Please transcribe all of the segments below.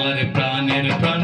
আমার প্রাণের প্রাণ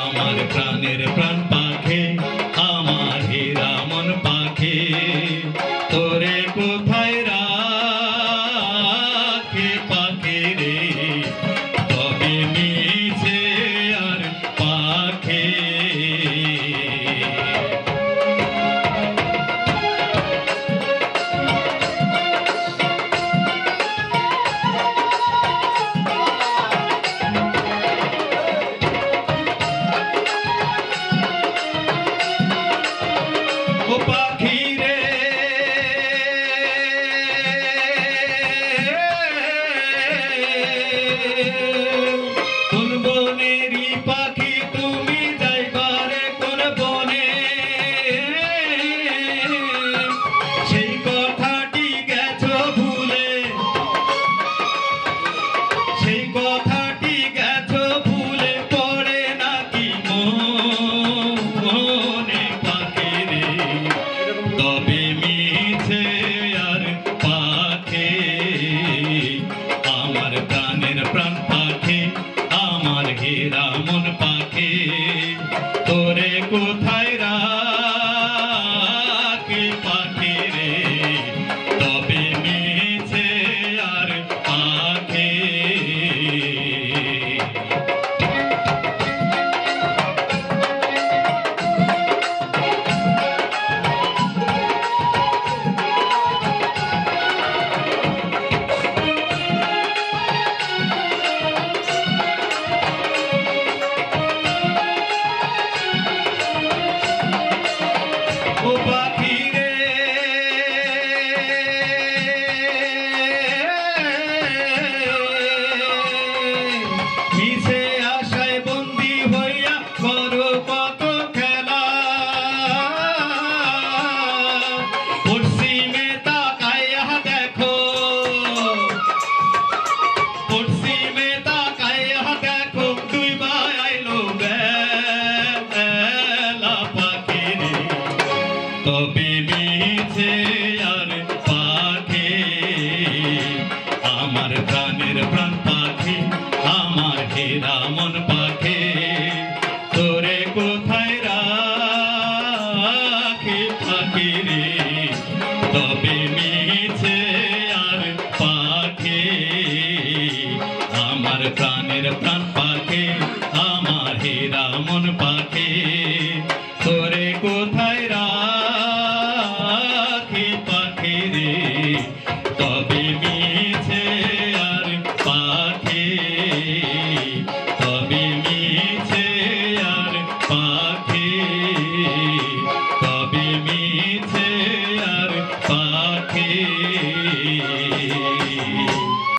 আমার প্রাণের প্রাণ পাখে আমার হীরামন পাখি। তোরে কোথায় কোথায় কবে বিছে আর পাখি। আমার প্রাণের প্রাণ পাখি, আমার হেরা মন তোরে কোথায় রাখি তবে মিছে আর পাখি। আমার প্রাণের প্রাণ পাখি, আমার হেরা মন পাখি।